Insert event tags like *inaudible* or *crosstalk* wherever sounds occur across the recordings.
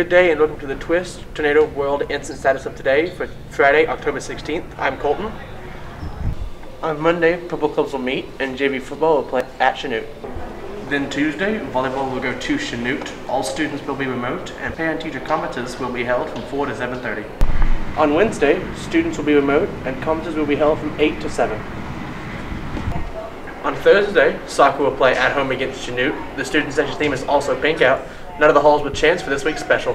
Good day and welcome to the Twist Tornado World Instant Status of today for Friday, October 16th. I'm Colton. On Monday, football clubs will meet and JV football will play at Chanute. Then Tuesday, volleyball will go to Chanute. All students will be remote and parent-teacher conferences will be held from 4 to 7.30. On Wednesday, students will be remote and conferences will be held from 8 to 7. On Thursday, soccer will play at home against Chanute. The student section theme is also pink out. None of the halls with chance for this week's special.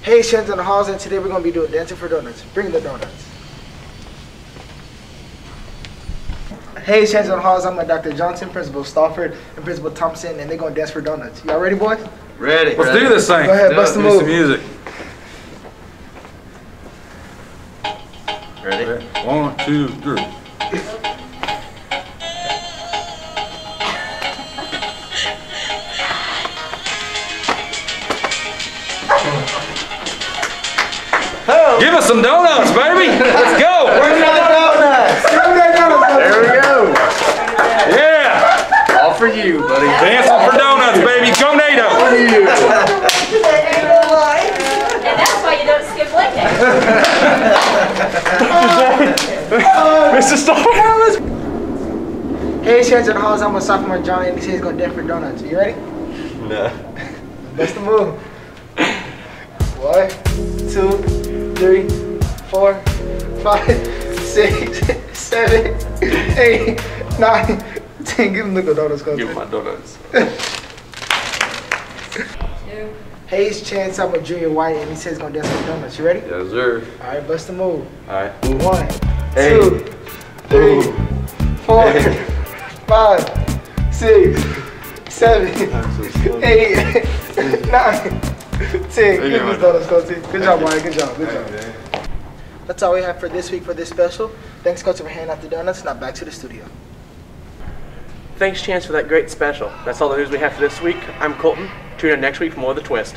Hey, Chance and the halls, and today we're going to be doing dancing for donuts. Bring the donuts. Hey, Chance and the halls, I'm with Dr. Johnson, Principal Stafford, and Principal Thompson, and they're going to dance for donuts. Y'all ready, boys? Ready. Let's do this thing. Go ahead, Do bust it. the move. some music. Ready? Okay. One, two, three. Give us some donuts, baby. Let's go. Bring the donuts! Bring the donuts! There we go. Yeah. All for you, buddy. Dancing for donuts, baby. Go NATO. you. And that's why you don't skip leg day. Mr. Starr! Hey, Chance in the halls, I'm with sophomore John, and he he's going to dance for donuts. You ready? No. Bust the move. One, two, three, four, five, six, seven, eight, nine, ten. Give him the donuts. Give my donuts. *laughs* Hayes Chance, I'm with Junior Wyatt, and he says he's gonna dance for donuts. You ready? Yes, sir. All right, bust the move. All right. One, Hey. two, three, four, five, six, seven, eight, *laughs* nine, ten. Give him his donuts, Coach. Good job, Wyatt. Good job. Good job. That's all we have for this week for this special. Thanks, Coach, for handing out the donuts. Now back to the studio. Thanks, Chance, for that great special. That's all the news we have for this week. I'm Colton. Tune in next week for more of The Twist.